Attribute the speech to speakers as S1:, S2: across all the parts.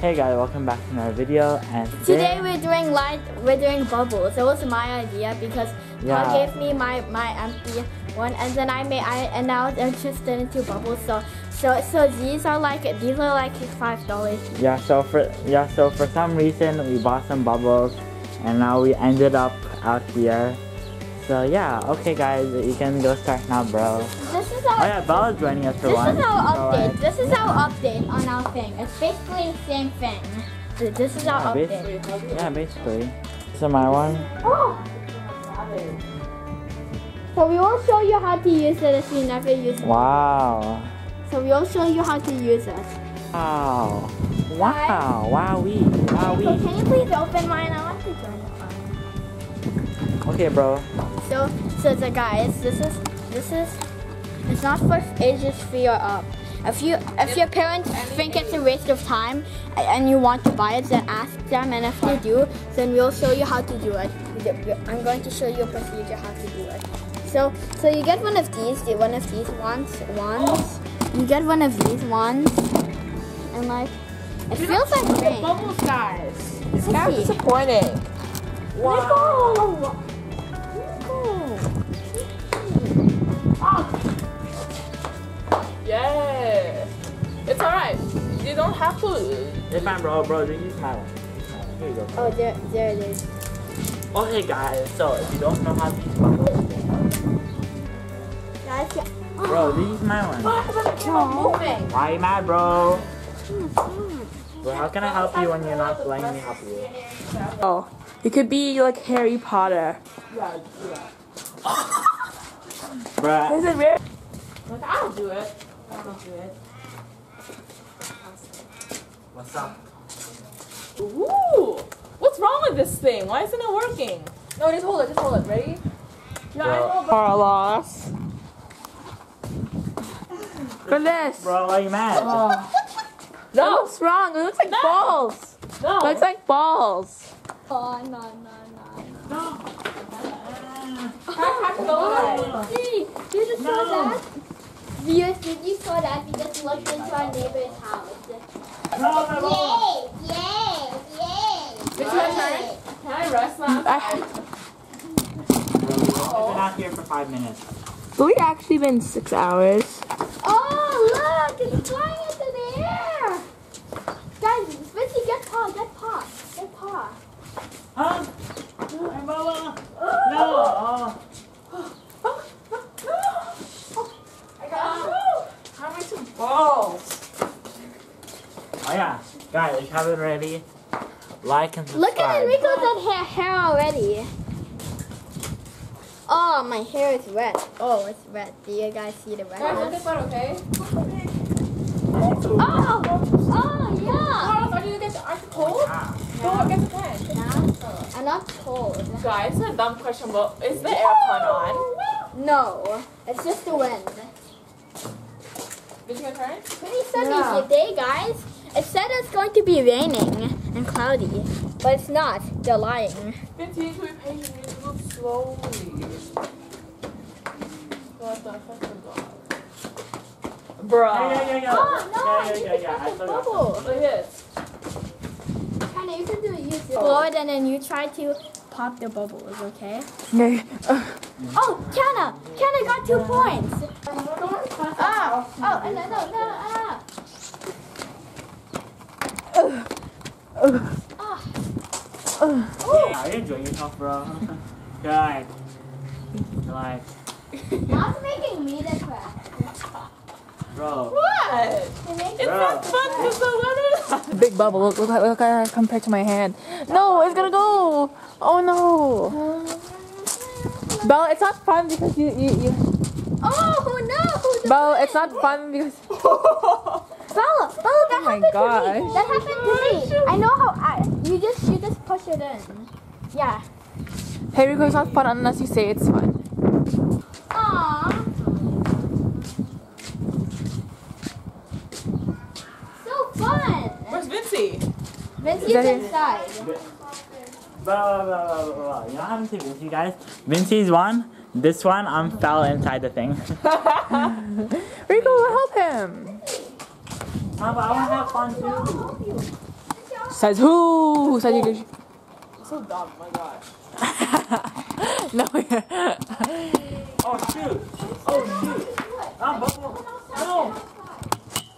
S1: Hey guys, welcome back to another video and
S2: Today we're doing light, we're doing bubbles. It was my idea because
S1: Yeah.
S2: Gave me my my empty one, and then I made I and now it's just into bubbles. So so so these are like these are like five dollars.
S1: yeah, so for yeah, so for some reason we bought some bubbles and now we ended up out here. So yeah, okay guys, you can go start now, bro.
S2: This is
S1: Oh
S2: our
S1: yeah, Bella's joining us for
S2: this
S1: lunch.
S2: is our
S1: so,
S2: update.
S1: like,
S2: This is our update on our thing. It's basically the same thing. Th- This is our
S1: yeah,
S2: update.
S1: basically, yeah, basically. So my one.
S2: Oh. So we will show you how to use it if you never use it.
S1: Wow.
S2: So we will show you how to use it.
S1: Wow. Wow. Wowee.
S2: So can you please open mine? I want to join fun.
S1: Okay, bro.
S2: So, so the guys, this is this is it's not for ages three or up. If you if your parents think it's a waste of time and you want to buy it, then ask them. And if they do, then we'll show you how to do it. I'm going to show you a procedure how to do it. So, so you get one of these, the- one of these ones, ones. You get one of these ones, and like it feels like rain.
S3: Bubbles, guys.
S2: Let's
S3: Kind of disappointing.
S2: Wow.
S3: Have to.
S1: It's fine, bro. Bro, just use my one. Use my one. Here you go.
S2: Oh, there, there it is.
S1: Okay, guys. So if you don't know how to use bubbles,
S2: Guys, yeah.
S1: bro, just use my one.
S2: Oh.
S3: moving.
S1: Why are you mad, bro? Bro, how can I help you when you're not letting me help you?
S3: Oh, you could be like Harry Potter.
S1: Bruh.
S3: Is it weird? Like, I'll do it. I'll do it.
S1: What's up?
S3: Ooh. What's wrong with this thing? Why isn't it working? No, just hold it. Just hold it. Ready? Yeah,
S1: Bro.
S3: I know. Carlos. Look at this.
S1: Bro, why are you mad?
S3: No. It looks wrong. It looks like balls. No. It looks like balls.
S2: Oh, no, no, no. See, did you saw that? Viewers, did you saw that? We just looked into our neighbor's house. Yay! Yay! Yay!
S3: It's your turn. Can I rest now?
S1: I've been out here for five minutes.
S3: We actually been six hours.
S2: Oh, look! It's flying into the air! Guys, Vinci, get paw, get paw, get paw.
S1: Huh? Hey, Bella. No. Oh. oh, oh, oh.
S3: How many some balls?
S1: Oh yeah, guys, if you haven't already, like and subscribe.
S2: Look at Enrico's hair, hair already. Oh, my hair is red. Oh, it's red. Do you guys see the redness?
S3: that, okay?
S2: Oh, oh yeah.
S3: Carlos, are you get are you cold?
S1: Ah.
S3: Go get the pen.
S2: Nah, I'm not cold.
S3: Guys, it's a dumb question, but is the aircon on?
S2: No, it's just the wind.
S3: Did you get turn?
S2: Pretty sunny
S3: Yeah.
S2: day, guys. It said it's going to be raining and cloudy, but it's not. They're lying.
S3: Continue to be move slowly. What the fuck? Bruh.
S1: Yeah, yeah, yeah, yeah.
S2: Oh no!
S1: Yeah,
S2: I
S1: yeah,
S2: need
S1: yeah, yeah. I
S2: the bubble.
S3: Look at this.
S2: Kinda, you can do it. Use it. Blow and then you try to pop the bubbles. Okay?
S3: Okay.
S2: Oh, Kenna! Kenna got two points. Ah! Oh, no, no, no! Ah! Ah!
S1: Yeah, are you enjoying yourself, bro? Good. Like,
S2: Now it's making me the crap.
S1: bro.
S3: What?
S2: It makes
S3: It's
S1: Bro.
S3: not fun because the weather. Big bubble. Look, look, look at it compared to my hand. No, it's gonna go. Oh no. Bella, it's not fun because you you you.
S2: Oh no! The
S3: Bella, it's not fun because.
S2: Bella, Bella, that
S3: Oh my
S2: happened to me.
S3: gosh.
S2: That happened to me. I know how. I, you just you just push it in. Yeah.
S3: Hey, Rico, it's not fun unless you say it's fun.
S2: Aww. So fun.
S3: Where's Vincey?
S2: Vincy's
S3: Is
S2: inside.
S1: Blah, blah, blah, blah, blah. You know how to say Vinci, guys? Vinci's one. This one, I'm fell inside the thing.
S3: Rico, help him.
S1: No, but I want to have fun too.
S3: Says who? Who said you could?
S4: So dumb, my gosh.
S3: no.
S1: Oh shoot! Oh shoot! Ah, bubble! No!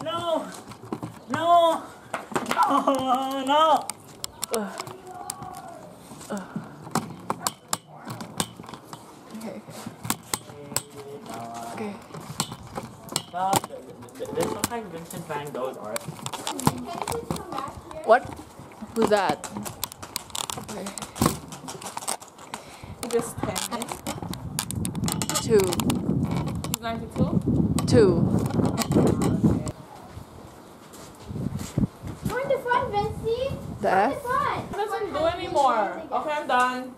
S1: No! No! Oh no!
S3: okay. Okay.
S1: Well, th- th- this looks like Vincent Van Gogh's art.
S3: What? Who's that? Okay.
S4: Just 10 minutes.
S3: Two.
S4: He's 92.
S3: Two.
S2: Join the front, Vinci. Join
S3: The
S2: the
S3: F?
S2: front.
S4: He doesn't do anymore. Okay, I'm done.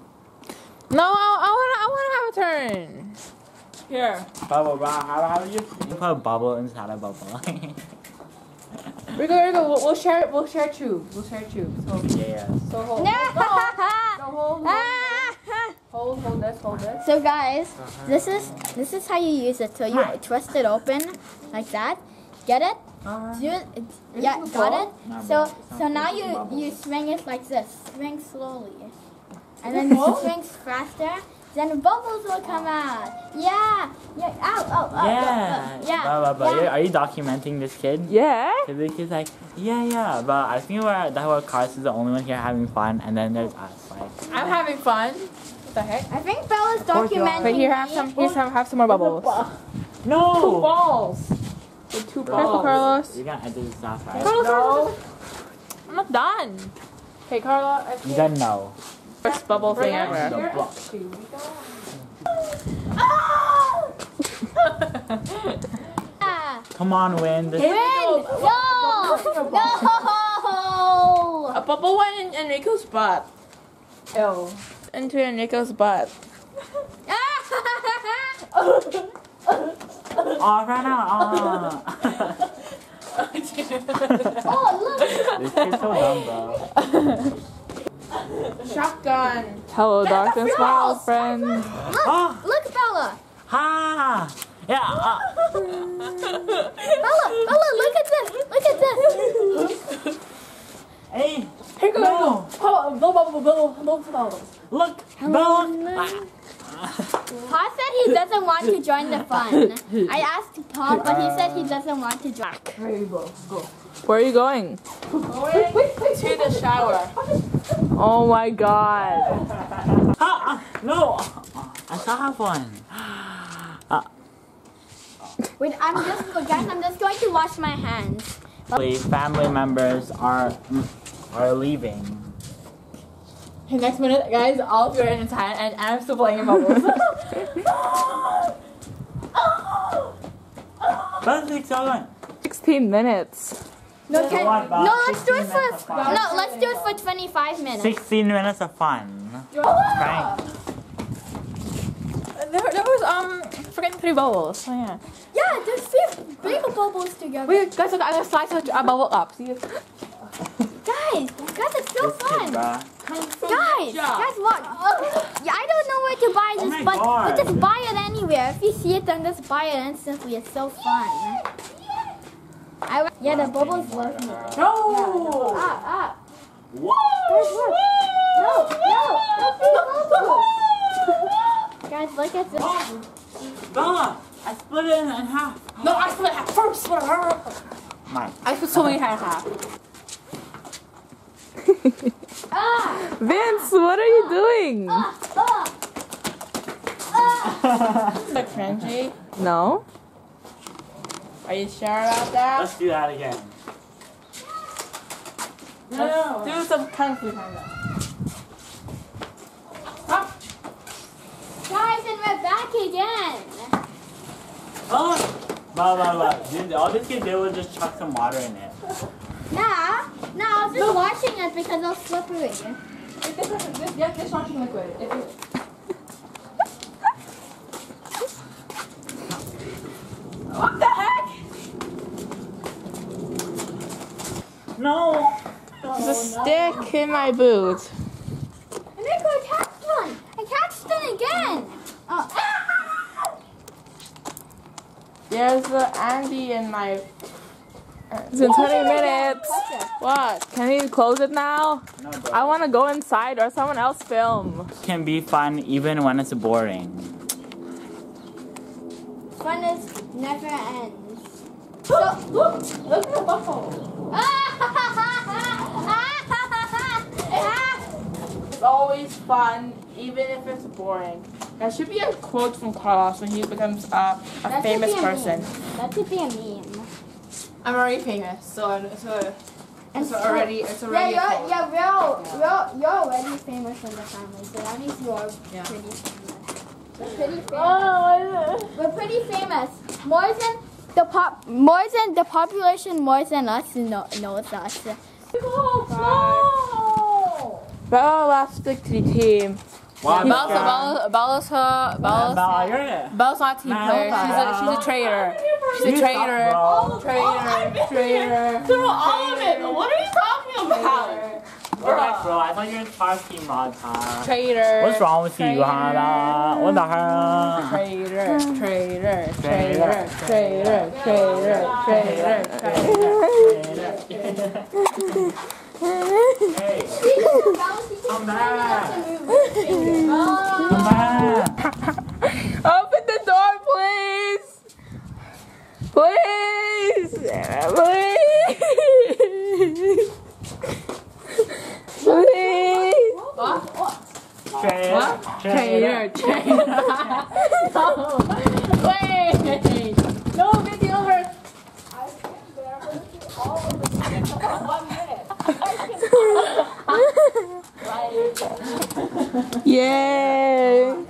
S3: No, I, I wanna, I wanna have a turn.
S4: Here.
S1: Bubble, bro, how, how do you, you put a bubble inside a bubble?
S3: Rico, Rico, we'll, we'll share, we'll share tubes. We'll share tubes. So,
S1: yeah.
S3: so hold,
S2: No.
S3: no, hold, hold,
S2: Ah.
S3: hold, hold this, hold this.
S2: So guys, this is this is how you use it. So you twist it open like that. Get it?
S3: Uh-huh.
S2: Do it. Yeah,
S3: Is this a
S2: got
S3: ball?
S2: it.
S1: Nah,
S2: So
S1: bro, it's not
S2: so now
S1: ball, it's a
S2: you
S1: bubble.
S2: you swing it like this. Swing slowly, and then you swing faster. Then bubbles will come out. Yeah, yeah. Ow, oh, oh,
S1: Yeah.
S2: yeah,
S1: Blah, blah, blah.
S2: yeah.
S1: Are you documenting this kid?
S3: Yeah.
S1: Cause the kid's like, yeah, yeah, but I think we're, that where Cars is the only one here having fun, and then there's us, like.
S3: I'm having fun. What the heck?
S2: I think Bella's
S1: Course you are.
S2: documenting.
S3: Wait, here, have
S2: me.
S3: some, here's some, have some more bubbles. No.
S4: Two
S1: No!
S4: balls. With two
S1: Bro.
S3: Careful,
S4: balls.
S3: Carlos.
S1: You're gonna edit this off, right?
S4: No.
S3: I'm not done. Okay, Carla,
S1: You
S3: think
S1: gotta know.
S3: First bubble thing ever.
S1: The block.
S2: Ah,
S1: Come on, wind.
S2: win! No! No!
S3: A bubble went in Enrico's butt.
S4: Ew.
S3: Into Enrico's butt.
S1: Oh, ran out. Oh.
S2: oh, look!
S1: this kid's so dumb, bro.
S4: Shotgun.
S3: Hello, darkness, my old friend.
S1: Oh,
S2: Look, Bella!
S1: ha! Yeah, uh,
S2: Bella! Bella, look at this! Look at this!
S1: hey,
S3: Here go,
S1: No.
S3: Bubble, bubble, bubble, bubble, bubble.
S1: look, Bella.
S2: Pa said he doesn't want to join the fun. I asked Pa, but he said he doesn't want to join.
S4: There you go. Go.
S3: Where are you going?
S4: Going to the shower.
S3: Oh my god.
S1: Ah, ah, no, I still have one.
S2: Wait, I'm just, guys, I'm just going to wash my hands.
S1: Family members are are leaving.
S3: Hey, next minute, guys, all of you are inside and I'm still playing in bubbles.
S1: Let's keep going.
S3: 16 minutes.
S2: No, can,
S1: what, Bob?
S2: no, let's do it
S1: 16
S2: for, no, let's do it for 25 minutes.
S1: 16 minutes of fun. Right?
S3: There, there was, um, freaking three bubbles. Oh, yeah.
S2: Yeah, there's three big bubbles together.
S3: Wait, guys, look, I'm gonna slice a, a bubble up. See?
S2: Guys, guys, it's so
S1: This
S2: fun. Guys, guys, what? Yeah, I don't know where to buy
S1: Oh
S2: this,
S1: my
S2: but, but just buy it anywhere. If you see it, then just buy it instantly. It's so fun. I, yeah, the bubbles love me.
S4: No.
S2: Ah, ah.
S1: Whoa!
S2: No, no, no, big bubbles. Guys, look at this.
S1: Bella, I split it in half.
S4: No, I split half first.
S1: Mine.
S3: I put so many half half.
S2: Ah,
S3: Vince, what are you doing?
S2: ah, ah. Ah.
S3: Like cringy? No. Are you sure about that?
S1: Let's do that again.
S4: No.
S3: Do some kung fu kind of.
S2: Guys, and we're back again.
S1: Oh! Blah, blah, blah. Dude, all this kid did was just chuck some water in it.
S2: Nah, nah, I was just washing it because it's slippery.
S3: This, this, this dishwashing liquid. If you, what the heck?
S1: No!
S3: There's a stick in my boot.
S2: Enrico, I catched one. I catched it again. Oh.
S3: There's a Andy in my. Uh, it's been 20 minutes. What? Can we close it now?
S1: No.
S3: I want to go inside or someone else film.
S1: can be fun even when it's boring.
S2: Fun is never ends.
S4: Look, look, look at the buffalo. always fun, even if it's boring. That should be a quote from Carlos when he becomes uh, a
S2: That
S4: famous
S2: be a
S4: person.
S2: meme. That should be a meme.
S4: I'm already famous, so so
S2: And
S4: it's already it's
S2: Yeah,
S4: already. a
S2: you're, yeah, we're, we're, you're already famous in the family, so that means you're
S4: Yeah.
S2: pretty famous. We're pretty famous.
S3: Oh,
S2: We're pretty famous. More than the pop, more than the population, more than us know, knows us.
S3: Bella Elastic to the team.
S1: Wow,
S3: Bella's,
S1: Becca.
S3: Bella, Bella's, her, Bella's,
S1: Bella, you're it.
S3: Bella's not a team
S1: Nah,
S3: player.
S1: hold
S3: She's a, she's a traitor. She's a
S1: You
S3: traitor.
S1: suck, bro.
S3: Traitor. Traitor.
S4: Through all of it. What are you talking about?
S1: Relax, bro. I thought you were in Tar Team Mod Tar.
S3: Traitor.
S1: What's wrong with you,
S3: Traitor.
S1: Hannah? What the hell?
S3: Traitor, traitor,
S1: Traitor,
S3: traitor, traitor, traitor, traitor.
S1: Hey, come back. Come back.
S3: Open the door, please. Please. Please. Please.
S1: Traitor.
S3: no. Wait. No, video over. Yay!